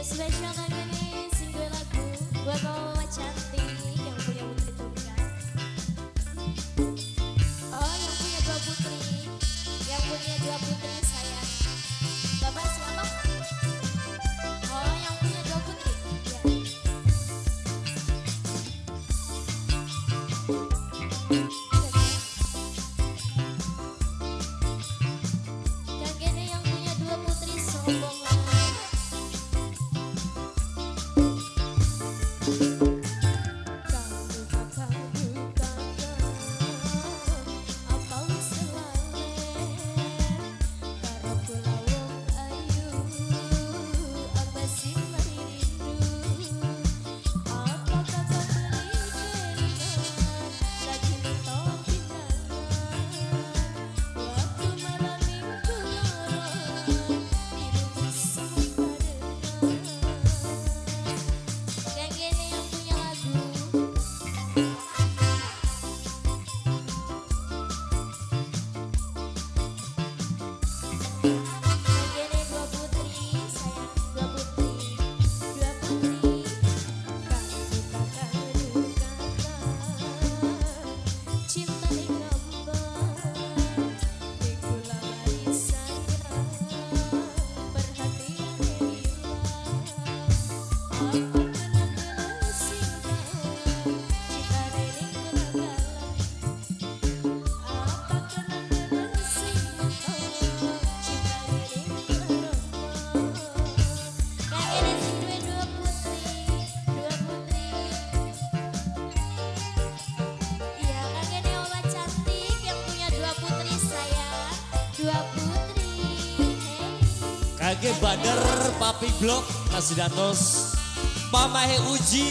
Sebagai silakan nyanyi single lagu. Buat Jage Bader, Papi Blok, Kasidatos, datos. He Uji.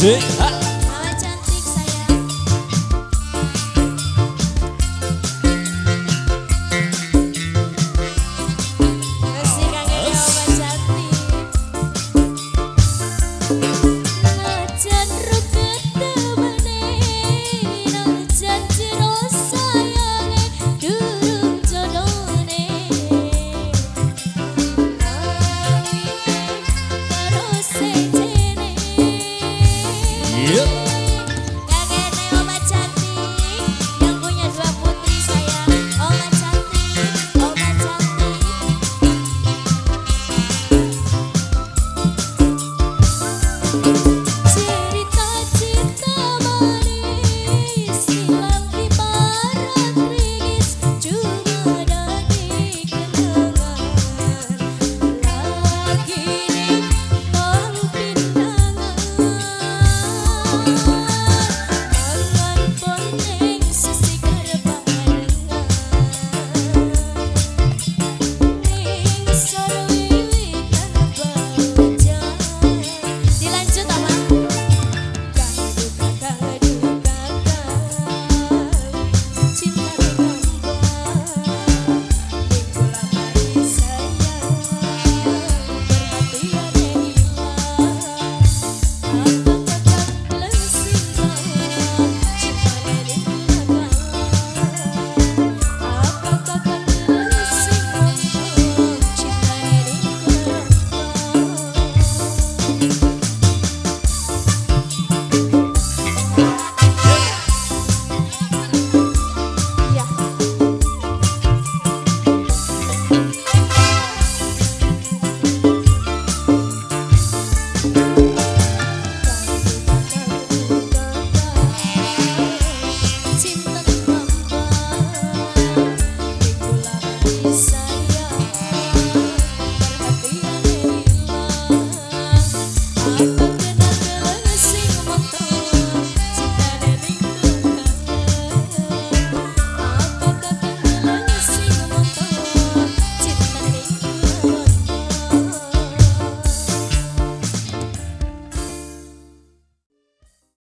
Say.